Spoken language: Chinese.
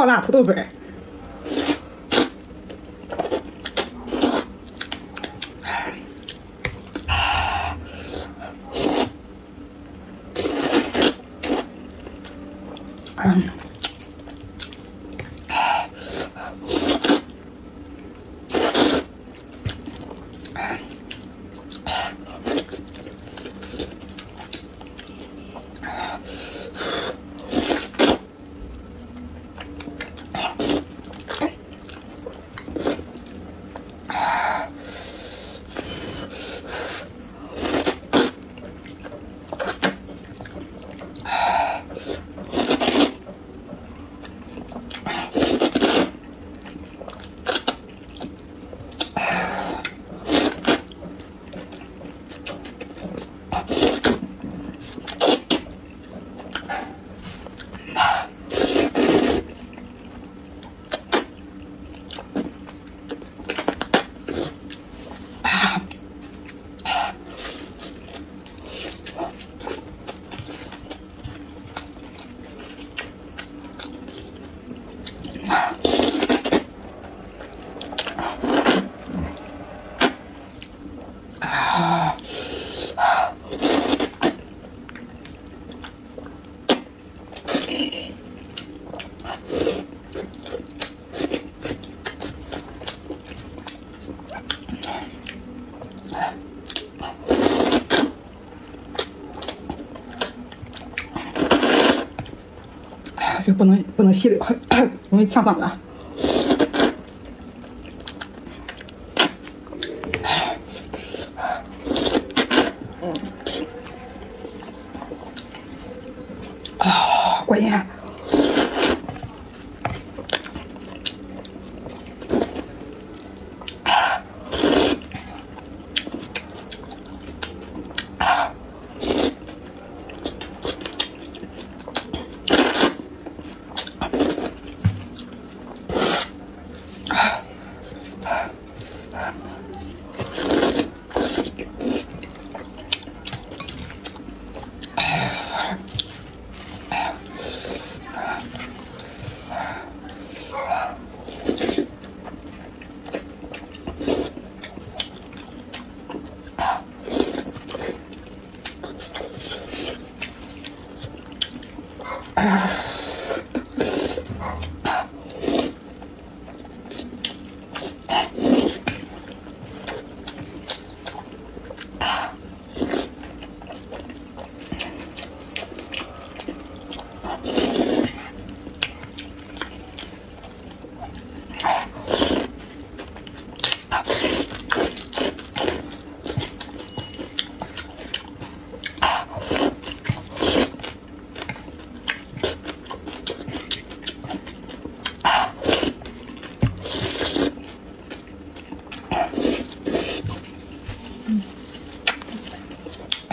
爆辣土豆粉儿。嗯。哎，这不能不能吸了，容易呛嗓子。哎，嗯，啊，过瘾。Ah!